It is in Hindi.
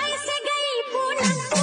से गई पूनम।